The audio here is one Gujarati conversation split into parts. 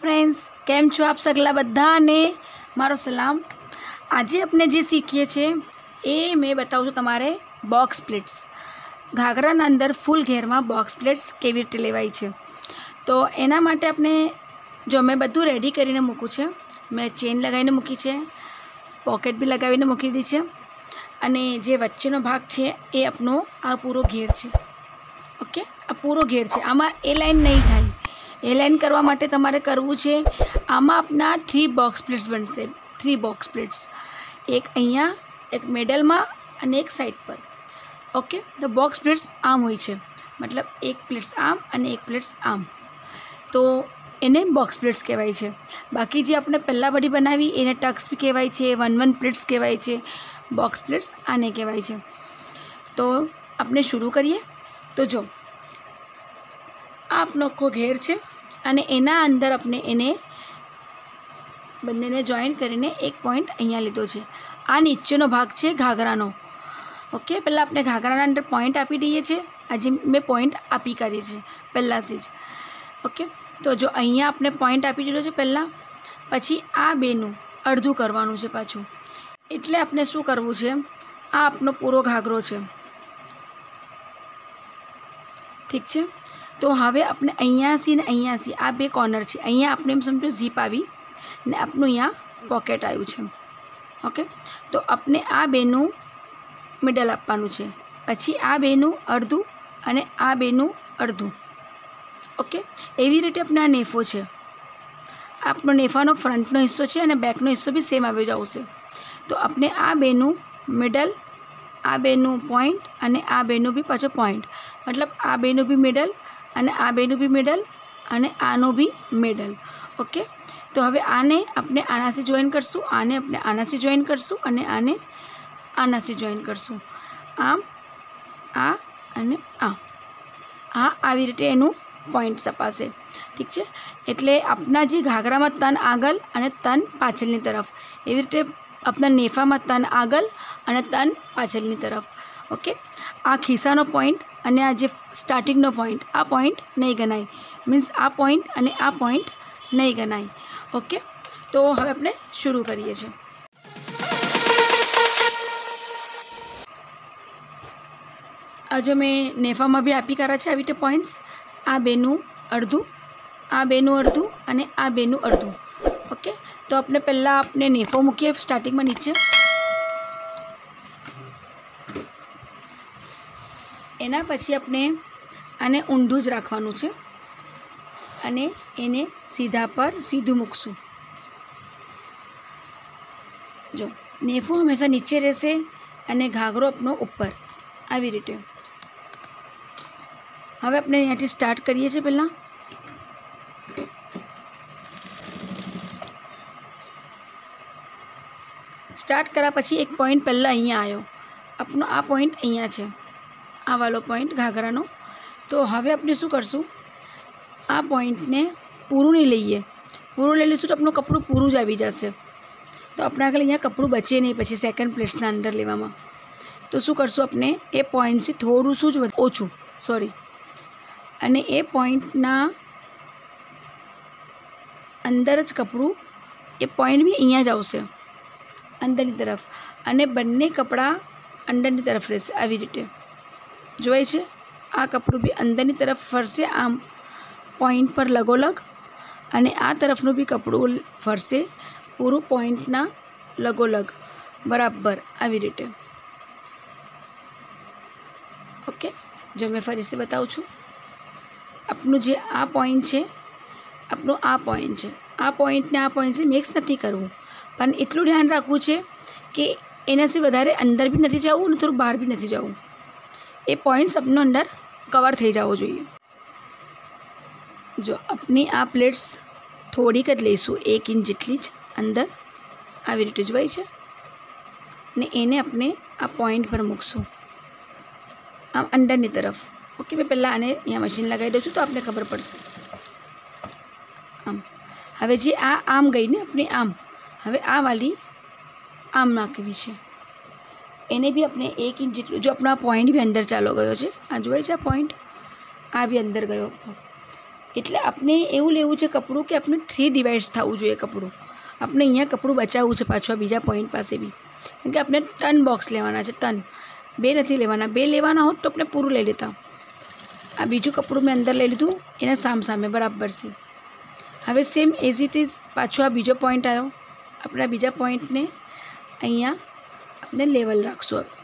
ફ્રેન્ડ્સ કેમ છો આપ સગલા બધાને? મારો સલામ. આજે આપણે જે શીખીએ છીએ, એ મેં બતાવું છું તમારે બોક્સ પ્લેટ્સ ઘાઘરાના અંદર ફૂલ ઘેરમાં બોક્સ પ્લેટ્સ કેવી રીતે લેવાય છે. તો એના માટે આપણે, જો મેં બધું રેડી કરીને મૂકું છે, મેં ચેન લગાવીને મૂકી છે પોકેટ બી લગાવીને મૂકી દીધી છે, અને જે વચ્ચેનો ભાગ છે, એ આપણો આ પૂરો ઘેર છે. ઓકે આ પૂરો ઘેર છે. આમાં એ લાઈન નહીં થાય. એ લાઈન કરવા માટે તમારે કરવું છે. આમાં આપના થ્રી બોક્સ પ્લેટ્સ બનશે. થ્રી બોક્સ પ્લેટ્સ એક અહીંયા, એક મેડલમાં અને એક સાઈડ પર. ઓકે તો બોક્સ પ્લેટ્સ આમ હોય છે. મતલબ એક પ્લેટ્સ આમ અને એક પ્લેટ્સ આમ. તો એને બોક્સ પ્લેટ્સ કહેવાય છે. બાકી જે આપણે પહેલાં બધી બનાવી, એને ટક્સ બી કહેવાય છે વન વન પ્લેટ્સ કહેવાય છે. બોક્સ પ્લેટ્સ આને કહેવાય છે. તો આપણે શરૂ કરીએ. તો જો, આ આપનો આખો ઘેર છે. અને એના અંદર આપણે એને બંનેને જોઈન કરીને એક પોઈન્ટ અહીંયા લીધો છે. આ નીચેનો ભાગ છે ઘાઘરાનો. ઓકે પહેલાં આપણે ઘાઘરાના અંદર પોઈન્ટ આપી દઈએ છીએ. આજે મેં પોઈન્ટ આપી કાઢીએ છીએ પહેલાંથી જ. ઓકે તો જો અહીંયા આપણે પોઈન્ટ આપી દીધો છે પહેલાં, પછી આ બેનું અડધું કરવાનું છે પાછું. એટલે આપણે શું કરવું છે? આ આપનો પૂરો ઘાઘરો છે. ઠીક છે? તો હવે આપણે અહીંયાથી ને અહીંયાથી આ બે કોર્નર છે. અહીંયા આપણે એમ સમજો ઝીપ આવી ને આપણું અહીંયા પોકેટ આવ્યું છે. ઓકે તો આપણે આ બેનું મિડલ આપવાનું છે. પછી આ બેનું અડધું અને આ બેનું અડધું. ઓકે એવી રીતે આપણે આ નેફો છે. આપણો નેફાનો ફ્રન્ટનો હિસ્સો છે અને બેકનો હિસ્સો બી સેમ આવી આવશે. તો આપણે આ બેનું મિડલ આ બેનું પોઈન્ટ અને આ બેનું બી પાછો પોઈન્ટ મતલબ આ બેનું બી મિડલ અને આ બેનું બી મેડલ અને આનું બી મેડલ ઓકે તો હવે આને આપણે આનાથી જોઈન કરશું, આને આપણે આનાથી જોઈન કરશું અને આને આનાથી જોઈન કરશું. આમ, આ અને આ. આ આવી રીતે એનું પોઈન્ટ તપાસે ઠીક છે? એટલે આપણા જે ઘાઘરામાં તન આગળ અને તન પાછળની તરફ, એવી રીતે આપણા નેફામાં તન આગળ અને તન પાછળની તરફ. ઓકે? આ ખિસ્સાનો પોઈન્ટ અને આ જે સ્ટાર્ટિંગનો પોઈન્ટ આ પોઈન્ટ નહીં ગણાય. મીન્સ આ પોઈન્ટ અને આ પોઈન્ટ નહીં ગણાય. ઓકે? તો હવે આપણે શરૂ કરીએ છીએ. આ જો મેં નેફામાં બી આપી કર્યા છે આવી રીતે પોઈન્ટ્સ આ બેનું અડધું, આ બેનું અડધું અને આ બેનું અડધું. ઓકે? તો આપણે પહેલાં આપણે નેફો મૂકીએ સ્ટાર્ટિંગમાં નીચે. એના પછી આપણે આને ઊંધું જ રાખવાનું છે અને એને સીધા પર સીધું મૂકશું. જો, નેફો હંમેશા નીચે રહેશે અને ઘાઘરો આપણો ઉપર. આવી રીતે. હવે આપણે અહીંયાથી સ્ટાર્ટ કરીએ છીએ પહેલાં. સ્ટાર્ટ કર્યા પછી એક પોઈન્ટ પહેલાં અહીંયા આવ્યો. આપણો આ પોઈન્ટ અહીંયા છે. આ વાલો પોઈન્ટ ઘાઘરાનો. તો હવે આપણે શું કરશું? આ પોઈન્ટને પૂરું નહીં લઈએ. પૂરું લઈ લઈશું તો આપણું કપડું પૂરું જ આવી જશે. તો આપણે આગળ અહીંયા કપડું બચે નહીં, પછી સેકન્ડ પ્લેટ્સના અંદર લેવામાં. તો શું કરશું આપણે? એ પોઈન્ટથી થોડું શું જ ઓછું સોરી અને એ પોઈન્ટના અંદર જ કપડું, એ પોઈન્ટ બી અહીંયા જ આવશે, અંદરની તરફ. અને બંને કપડાં અંદરની તરફ રહેશે, આવી રીતે. જોવાય છે. આ કપડું બી અંદરની તરફ ફરશે, આમ પોઈન્ટ પર લગોલગ. અને આ તરફનું બી કપડું ફરશે, પૂરું પોઈન્ટના લગોલગ. બરાબર, આવી રીતે. ઓકે, જો મેં ફરીથી બતાવું છું. આપનું જે આ પોઈન્ટ છે આપણું આ પોઈન્ટ છે. આ પોઈન્ટને આ પોઈન્ટથી મિક્સ નથી કરવું. પણ એટલું ધ્યાન રાખવું છે કે એનાથી વધારે અંદર બી નથી જવું અને થોડું બહાર બી નથી જવું. એ પોઈન્ટ્સ આપનો અંદર કવર થઈ જવો જોઈએ. જો આપની આ પ્લેટ્સ થોડીક જ લઈશું, એક ઇંચ જેટલી જ અંદર આવી રીતે જોવાય છે. ને એને આપણે આ પોઈન્ટ પર મૂકશું. આમ અંદરની તરફ. ઓકે મેં પહેલાં આને અહીંયા મશીન લગાવી દઉં છું, તો આપણે ખબર પડશે. આમ. હવે જે આ આમ ગઈને આપણી આમ. હવે આ વાલી આમ નાખવી છે. એને બી આપણે એક ઇંચ જેટલું, જો આપણો આ પોઈન્ટ બી અંદર ચાલો ગયો છે. આ જોવાય છે આ પોઈન્ટ આ બી અંદર ગયો. એટલે આપણે એવું લેવું છે કપડું કે આપણે થ્રી ડિવાઇડ્સ થવું જોઈએ કપડું. આપણે અહીંયા કપડું બચાવવું છે પાછું બીજા પોઈન્ટ પાસે બી. કારણ કે આપણે ટન બોક્સ લેવાના છે ટન બે નથી લેવાના. બે લેવાના હોત તો આપણે પૂરું લઈ લેતા. આ બીજું કપડું મેં અંદર લઈ લીધું, એના સામસામે બરાબર છે. હવે સેમ એઝ ઇટ ઇઝ પાછો આ બીજો પોઈન્ટ આવ્યો. આપણા બીજા પોઈન્ટને અહીંયા આપણે લેવલ રાખશું હવે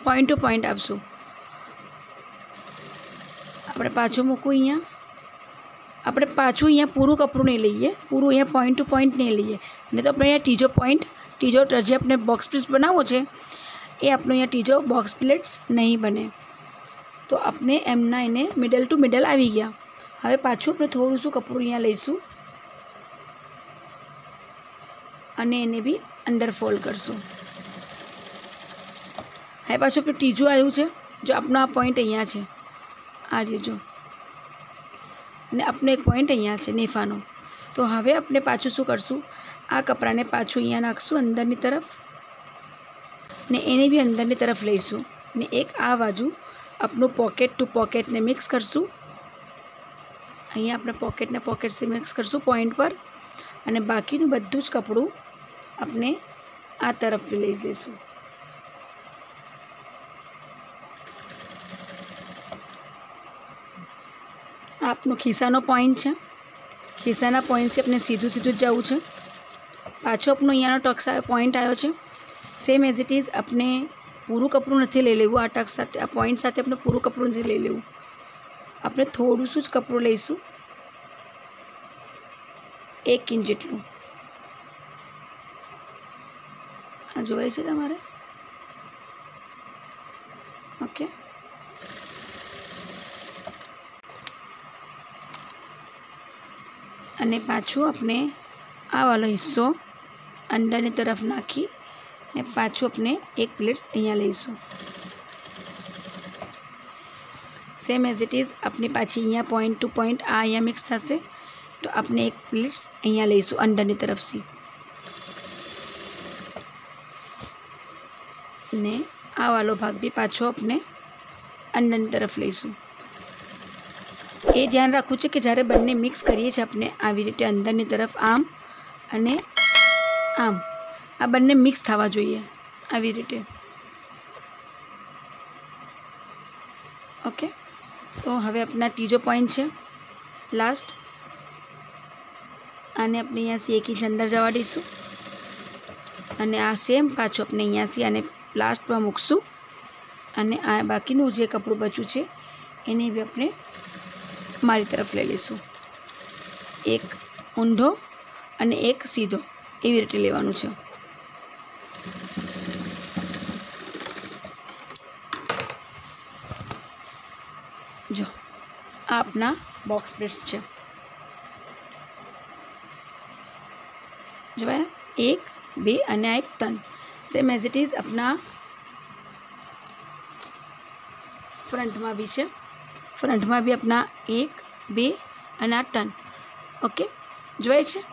પોઈન્ટ ટુ પોઈન્ટ આપશું આપણે પાછું મૂકવું અહીંયા આપણે પાછું અહીંયા પૂરું કપડું નહીં લઈએ પૂરું અહીંયા પોઈન્ટ ટુ પોઈન્ટ નહીં લઈએ નહીં તો આપણે અહીંયા ત્રીજો પોઈન્ટ ત્રીજો જે આપણે બોક્સ પ્લેટ્સ બનાવવો છે એ આપણો અહીંયા ત્રીજો બોક્સ પ્લેટ્સ નહીં બને તો આપણે એમના એને મિડલ ટુ મિડલ આવી ગયા હવે પાછું આપણે થોડું શું કપડું અહીંયા લઈશું અને એને બી અંડર ફોલ્ડ કરશું હવે પાછું આપણું ત્રીજું આવ્યું છે, જો આપણો આ પોઈન્ટ અહીંયા છે. આ રહ્યો, જો. ને આપણો એક પોઈન્ટ અહીંયા છે, નેફાનો. તો હવે આપણે પાછું શું કરશું? આ કપડાને પાછું અહીંયા નાખશું અંદરની તરફ ને એને બી અંદરની તરફ લઈશું ને એક આ બાજુ આપણું પોકેટ ટુ પોકેટને મિક્સ કરશું. અહીંયા આપણે પોકેટને પોકેટથી મિક્સ કરશું પોઈન્ટ પર અને બાકીનું બધું જ કપડું આપણે આ તરફ લઈ લઈશું આપનો ખિસ્સાનો પોઈન્ટ છે. ખિસ્સાના પોઈન્ટથી આપણે સીધું સીધું જ જવું છે. પાછો આપણો અહીંયાનો ટક્સ પોઈન્ટ આવ્યો છે. સેમ એઝ ઇટ ઇઝ આપણે પૂરું કપડું નથી લઈ લેવું. આ ટક્સ સાથે, આ પોઈન્ટ સાથે આપણે પૂરું કપડું નથી લઈ લેવું. આપણે થોડું શું જ કપડું લઈશું? એક ઇંચ જેટલું. આ જોવાય છે તમારે? ઓકે અને પાછું આપણે આ વાળો હિસ્સો અંદરની તરફ નાખી ને પાછું આપણે એક પ્લેટ્સ અહીંયા લઈશું. સેમ એઝ ઇટ ઇઝ આપણી પાછી અહીંયા પોઈન્ટ ટુ પોઈન્ટ આ અહીંયા મિક્સ થશે. તો આપણે એક પ્લેટ્સ અહીંયા લઈશું અંદરની તરફથી. ને આ વાળો ભાગ બી પાછો આપણે અંદરની તરફ લઈશું. એ ધ્યાન રાખવું છે કે જ્યારે બંને મિક્સ કરીએ છીએ આપણે આવી રીતે અંદરની તરફ આમ અને આમ. આ બંને મિક્સ થવા જોઈએ આવી રીતે. ઓકે? તો હવે આપણા ત્રીજો પોઈન્ટ છે. લાસ્ટ આને આપણે અહીંયાથી એક ઇંચ અંદર જવા દઈશું. અને આ સેમ પાછું આપણે અહીંયાથી આને લાસ્ટમાં મૂકશું. અને આ બાકીનું જે કપડું બચ્યું છે, એને બી આપણે મારી તરફ લઈ લઈશું. એક ઊંધો અને એક સીધો એવી રીતે લેવાનું છે. જો, આ આપના બોક્સ પ્લેટ્સ છે. જોયા એક, બે અને આ એક ત્રણ સેમ એઝ ઇટ ઇઝ આપના ફ્રન્ટમાં બી છે. ફ્રન્ટમાં બી આપણા એક, બે અને આ ટન. ઓકે? જોઈએ છે?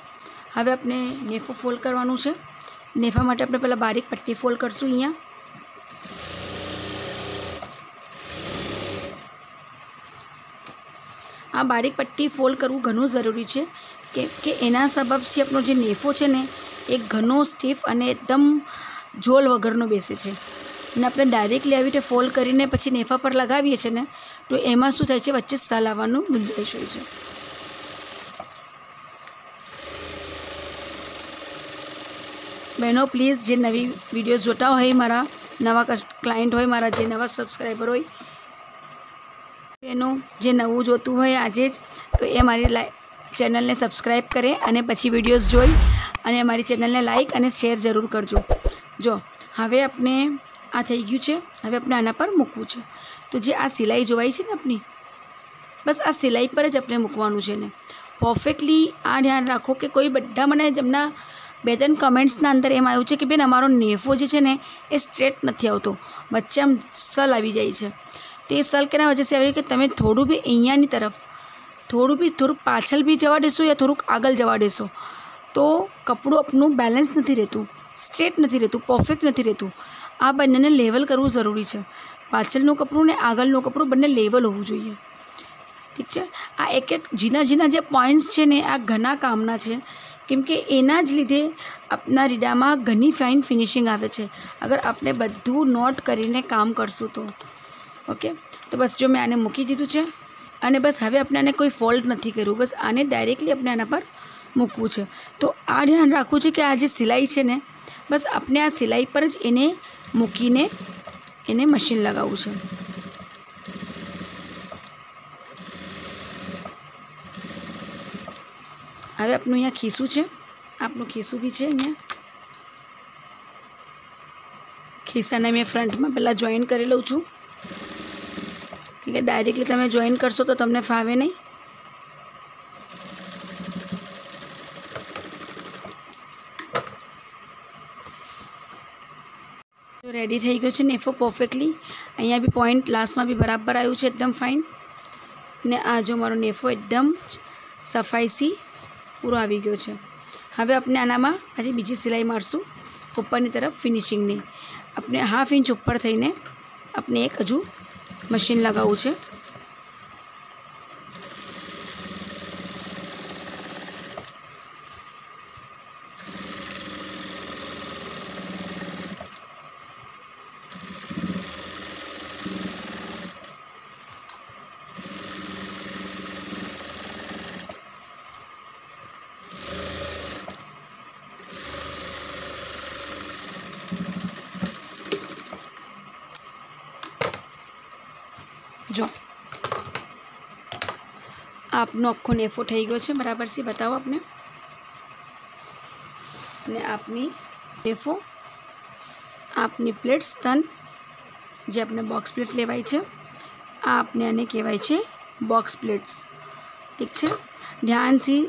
હવે આપણે નેફો ફોલ્ડ કરવાનું છે. નેફા માટે આપણે પહેલાં બારીક પટ્ટી ફોલ્ડ કરશું અહીંયા. આ બારીક પટ્ટી ફોલ્ડ કરવું ઘણું જરૂરી છે કેમ કે એના સબબથી આપણો જે નેફો છે ને, એ ઘણો સ્ટીફ અને એકદમ જોલ વગરનો બેસે છે. અને આપણે ડાયરેક્ટલી આવી રીતે ફોલ્ડ કરીને પછી નેફા પર લગાવીએ છીએ ને, તો એમાં શું થાય છે? વચ્ચે સાલ આવવાનું ગુંજાઈશ હોય છે. બહેનો પ્લીઝ જે નવી વિડીયોઝ જોતા હોય મારા નવા ક્લાયન્ટ હોય, મારા જે નવા સબસ્ક્રાઈબર હોય એનું જે નવું જોતું હોય આજે જ, તો એ મારી ચેનલને સબસ્ક્રાઈબ કરે અને પછી વિડીયોઝ જોઈ અને મારી ચેનલને લાઈક અને શેર જરૂર કરજો. જો, હવે આપણે આ થઈ ગયું છે. હવે આપણે આના પર મૂકવું છે. તો જે આ સિલાઈ જોવાઈ છે ને આપણી, બસ આ સિલાઈ પર જ આપણે મૂકવાનું છે ને પરફેક્ટલી આ ધ્યાન રાખો કે કોઈ બધા મને જેમના બે ત્રણ કમેન્ટ્સના અંદર એમ આવ્યું છે કે બેન અમારો નેફો જે છે ને એ સ્ટ્રેટ નથી આવતો. વચ્ચે આમ સલ આવી જાય છે. તો એ સલ કેના વચ્ચે આવી કે તમે થોડું બી અહીંયાની તરફ, થોડું બી થોડુંક પાછળ બી જવા દેશો યા થોડુંક આગળ જવા દેશો. તો કપડું આપણું બેલેન્સ નથી રહેતું. સ્ટ્રેટ નથી રહેતું પરફેક્ટ નથી રહેતું. આ બંનેને લેવલ કરવું જરૂરી છે. પાછળનું કપડું ને આગળનું કપડું બંને લેવલ હોવું જોઈએ. ઠીક છે? આ એક એક જીના જીના જે પોઈન્ટ્સ છે ને, આ ઘણા કામના છે. કેમ કે એના જ લીધે આપના રીડામાં ઘણી ફાઇન ફિનિશિંગ આવે છે. અગર આપણે બધું નોટ કરીને કામ કરશું તો. ઓકે? તો બસ જો મેં આને મૂકી દીધું છે. અને બસ હવે આપણે આને કોઈ ફોલ્ટ નથી કર્યું. બસ આને ડાયરેક્ટલી આપણે આના પર મૂકવું છે. તો આ ધ્યાન રાખવું છે કે આ જે સિલાઈ છે ને, બસ આપણે આ સિલાઈ પર જ એને મૂકીને એને મશીન લગાવવું છે. હવે આપણું અહીંયા ખીસું છે. આપણું ખીસું બી છે અહીંયા. ખિસ્સાને મેં ફ્રન્ટમાં પહેલાં જોઈન કરી લઉં છું. કે ડાયરેક્ટલી તમે જોઈન કરશો તો તમને ફાવે નહીં. રેડી થઈ ગયો છે નેફો પરફેક્ટલી. અહીંયા બી પોઈન્ટ લાસ્ટમાં બી બરાબર આવ્યું છે એકદમ ફાઇન ને આ જો મારો નેફો એકદમ સફાઈથી પૂરો આવી ગયો છે. હવે આપણે આનામાં પછી બીજી સિલાઈ મારશું ઉપરની તરફ ફિનિશિંગની આપણે હાફ ઇંચ ઉપર થઈને આપણે એક હજુ મશીન લગાવવું છે જો આપનો આખો નેફો થઈ ગયો છે બરાબર છે બતાવો આપને અને આપની નેફો આપની પ્લેટ્સ તન જે આપણે બોક્સ પ્લેટ લેવાય છે આ આપને આને કહેવાય છે બોક્સ પ્લેટ્સ ઠીક છે ધ્યાનથી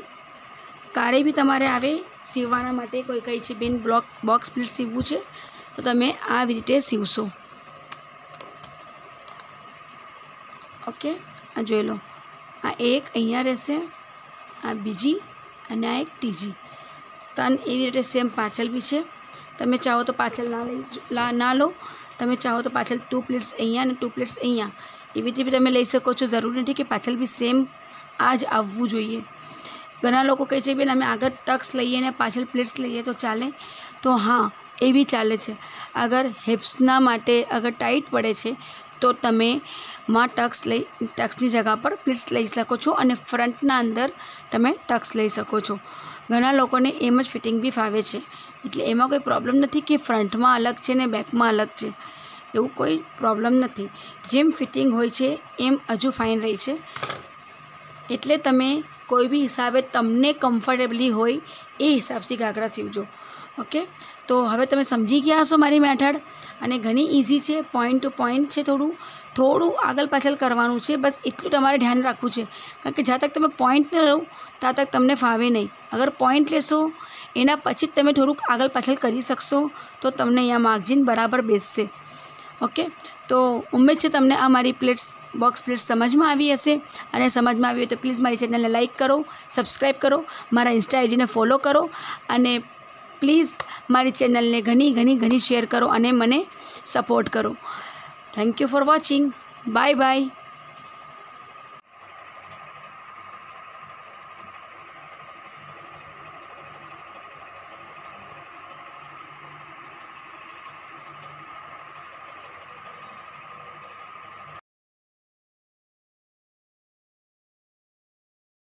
કારે બી તમારે આવે સીવવાના માટે કોઈ કહે છે બેન બ્લોક બોક્સ પ્લેટ સીવવું છે તો તમે આવી રીતે સીવશો ઓકે આ જોઈ લો આ એક અહીંયા રહેશે, આ બીજી અને આ એક ત્રીજી. તન એવી રીતે સેમ પાછળ બી છે. તમે ચાહો તો પાછળ ના લઈ ના લો. તમે ચાહો તો પાછળ ટુ પ્લેટ્સ અહીંયા અને ટુ પ્લેટ્સ અહીંયા. એવી રીતે તમે લઈ શકો છો. જરૂરી નથી કે પાછળ બી સેમ આ જ આવવું જોઈએ. ઘણા લોકો કહે છે, બેન, અમે આગળ ટક્સ લઈએ ને પાછળ પ્લેટ્સ લઈએ તો ચાલે. તો હા, એ બી ચાલે છે. અગર હિપ્સના માટે અગર ટાઈટ પડે છે તો તમે માં ટક્સ લઈ, ટક્સની જગા પર પ્લીટ્સ લઈ શકો છો અને ફ્રન્ટના અંદર તમે ટક્સ લઈ શકો છો. ઘણા લોકોને એમ જ ફિટિંગ બી ફાવે છે. એટલે એમાં કોઈ પ્રોબ્લેમ નથી કે ફ્રન્ટમાં અલગ છે ને બેકમાં અલગ છે. એવું કોઈ પ્રોબ્લેમ નથી. જેમ ફિટિંગ હોય છે, એમ હજુ ફાઇન રહી છે. એટલે તમે કોઈ બી હિસાબે તમને કમ્ફર્ટેબલી હોય, એ હિસાબથી ઘાઘરા સીવજો. ઓકે? તો હવે તમે સમજી ગયા હશો મારી મેથડ અને ઘણી ઇઝી છે પોઈન્ટ ટુ પોઈન્ટ છે થોડું. થોડું આગળ પાછળ કરવાનું છે, બસ એટલું તમારે ધ્યાન રાખવું છે. કારણ કે જ્યાં તક તમે પોઈન્ટ ન લો, ત્યાં તક તમને ફાવે નહીં. અગર પોઈન્ટ લેશો, એના પછી જ તમે થોડુંક આગળ પાછળ કરી શકશો, તો તમને અહીંયા માર્જિન બરાબર બેસશે. ઓકે? તો ઉમેદ છે તમને આ મારી પ્લેટ્સ બોક્સ પ્લેટ્સ સમજમાં આવી હશે. અને સમજમાં આવી હોય તો પ્લીઝ મારી ચેનલને લાઇક કરો સબસ્ક્રાઈબ કરો, મારા ઇન્સ્ટા આઈડીને ફોલો કરો. અને પ્લીઝ મારી ચેનલને ઘણી ઘણી ઘણી શેર કરો અને મને સપોર્ટ કરો. Thank you for watching bye bye